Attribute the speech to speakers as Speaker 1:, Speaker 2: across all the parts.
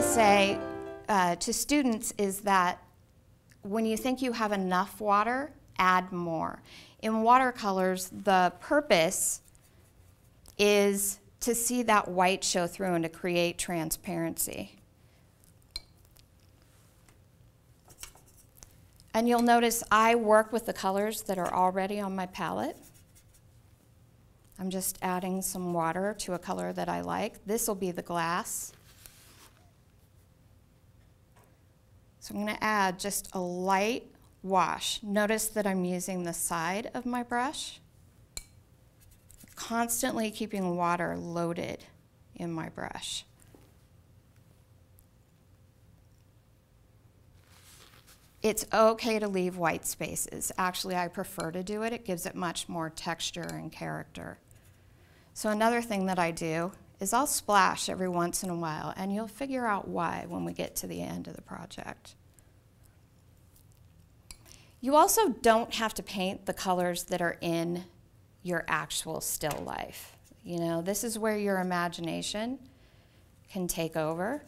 Speaker 1: to say uh, to students is that when you think you have enough water, add more. In watercolors, the purpose is to see that white show through and to create transparency. And you'll notice I work with the colors that are already on my palette. I'm just adding some water to a color that I like. This will be the glass. So I'm going to add just a light wash. Notice that I'm using the side of my brush, constantly keeping water loaded in my brush. It's okay to leave white spaces. Actually, I prefer to do it. It gives it much more texture and character. So another thing that I do is I'll splash every once in a while, and you'll figure out why when we get to the end of the project. You also don't have to paint the colors that are in your actual still life. You know, this is where your imagination can take over.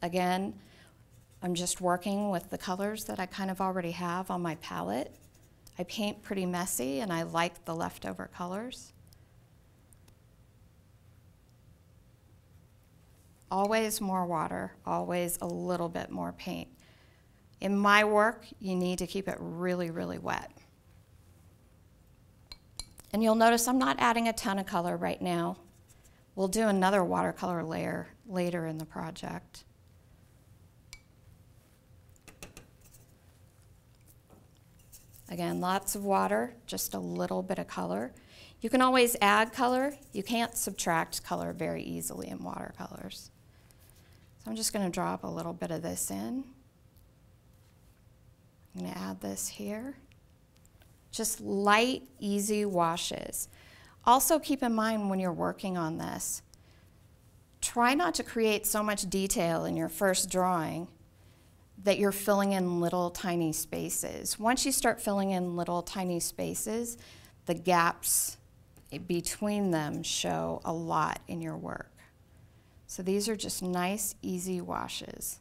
Speaker 1: Again, I'm just working with the colors that I kind of already have on my palette. I paint pretty messy and I like the leftover colors. Always more water, always a little bit more paint. In my work, you need to keep it really, really wet. And you'll notice I'm not adding a ton of color right now. We'll do another watercolor layer later in the project. Again, lots of water, just a little bit of color. You can always add color. You can't subtract color very easily in watercolors. So I'm just going to drop a little bit of this in. I'm going to add this here. Just light, easy washes. Also keep in mind when you're working on this, try not to create so much detail in your first drawing that you're filling in little tiny spaces. Once you start filling in little tiny spaces, the gaps between them show a lot in your work. So these are just nice, easy washes.